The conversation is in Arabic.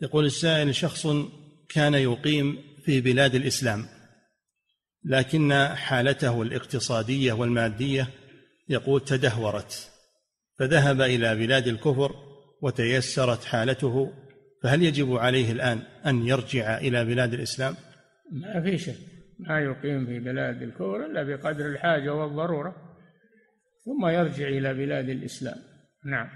يقول السائل شخص كان يقيم في بلاد الإسلام لكن حالته الاقتصادية والمادية يقول تدهورت فذهب إلى بلاد الكفر وتيسرت حالته فهل يجب عليه الآن أن يرجع إلى بلاد الإسلام؟ ما في شك ما يقيم في بلاد الكفر إلا بقدر الحاجة والضرورة ثم يرجع إلى بلاد الإسلام نعم